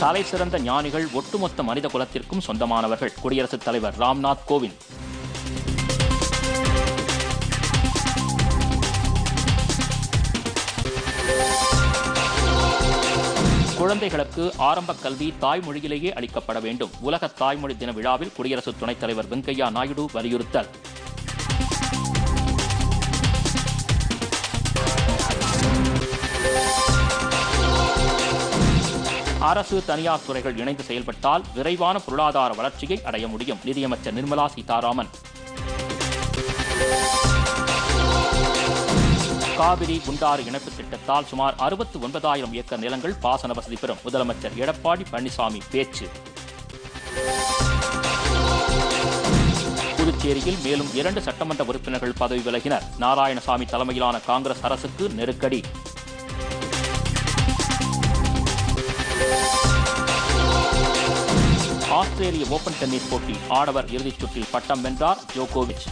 தலை சிறந்த ஞானிகள் ஒட்டுமொத்த மனித குலத்திற்கும் சொந்தமானவர்கள். குடியரசுத் தலைவர் ராம்நாத் கோவிந்த். குழந்தைகளுக்கு ஆரம்ப கல்வி தாய்மொழியிலேயே அளிக்கப்பட வேண்டும். உலக தாய்மொழி தின விழாவில் குடியரசு துணைத் தலைவர் வெங்கையா நாயுடு வலியுறுத்தல். அரசு தனியார் துறைகள் இணைந்து செயல்பட்டால் விரைவான பொருளாதார வளர்ச்சியை அடைய முடியும். நிதியமைச்சர் நிர்மலா சீதாராமன். காவிரி குண்டாறு இணைப்பு திட்டத்தால் சுமார் அறுபத்தி ஒன்பதாயிரம் ஏக்கர் நிலங்கள் பாசன வசதி பெறும். முதலமைச்சர் எடப்பாடி பழனிசாமி பேச்சு. புதுச்சேரியில் மேலும் இரண்டு சட்டமன்ற உறுப்பினர்கள் பதவி விலகினர். நாராயணசாமி தலைமையிலான காங்கிரஸ் அரசுக்கு நெருக்கடி. ஆஸ்திரேலிய ஓபன் டென்னிஸ் போட்டி ஆடவர் இறுதிச் சுற்றில் பட்டம் வென்றார் ஜோகோவிச்.